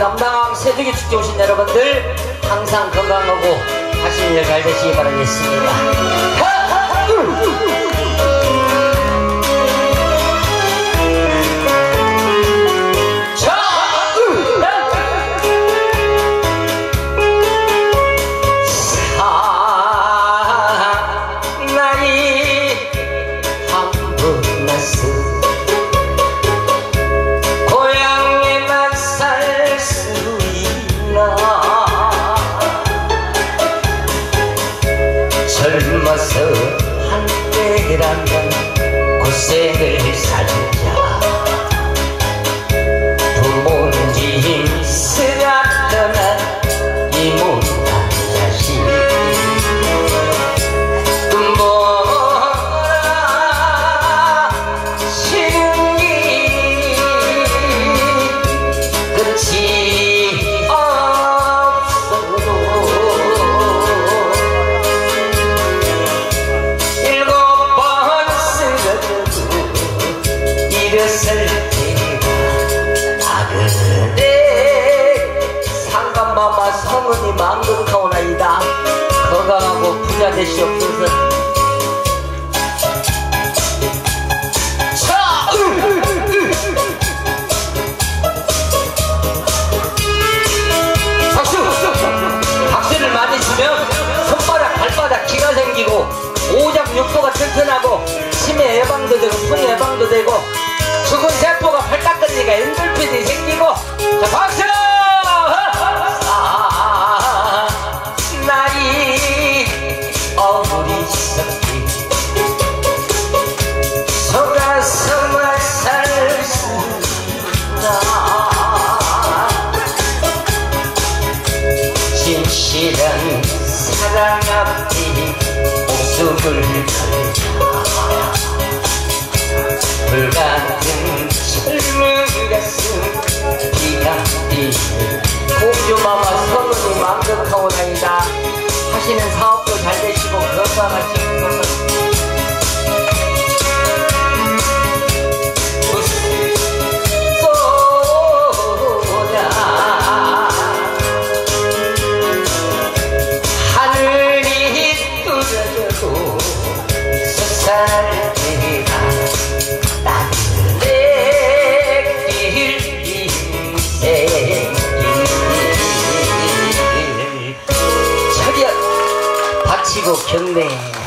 남당 세주기 축제 오신 여러분들 항상 건강하고 하시는 일 잘 되시기 바라겠습니다. 자, 사나이 한분 났어 젊어서 때가 나그네 상감마마 성은이 망극하오나이다 건강하고 부자 되시옵소서 자, 으, 으, 으. 박수! 박수를 많이 치면 손바닥, 발바닥 기가 생기고 오장 육도가 튼튼하고 치매 예방도 되고 손 예방도 되고 죽은 세포가 팔딱 끊니까 엔돌핀이 생기고 자 박수! 아, 나이 어물이 섞이 속아서만 살수 있나 진실한 사랑 앞에 목숨을 걸자 뛰는 공주마마 서문이 만극하오나이다. 하시는 사업도 잘 되시고 건강하시고 쏘자 치고 경례